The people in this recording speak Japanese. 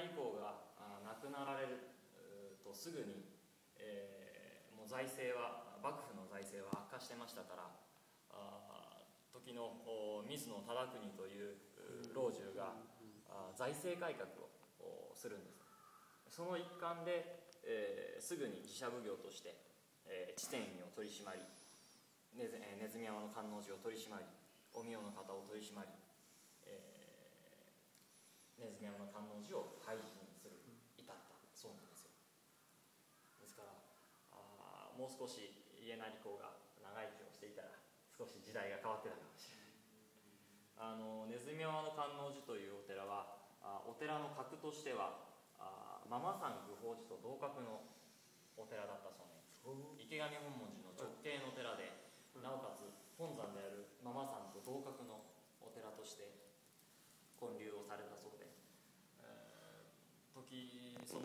そして家斉公が亡くなられるとすぐに、えー、もう財政は幕府の財政は悪化してましたからあ時の水野忠国という老中が財政改革をするんです。その一環で、えー、すぐに寺社奉行として、えー、地点を取り締まりねずネズミ山の観音寺を取り締まりお御代の方を取り締まり、ー、ネズミ山の観音寺を廃寺にする至った。そうなんですよ。ですからあもう少し家成公が長生きをしていたら少し時代が変わってたかもしれない。あのネズミ山の観音寺というお寺はあお寺の格としてはあママ山愚法寺と同格のお寺だったそうね。池上本門寺の寺で、なおかつ本山であるママ山と同格のお寺として建立をされたそうで、えー、時その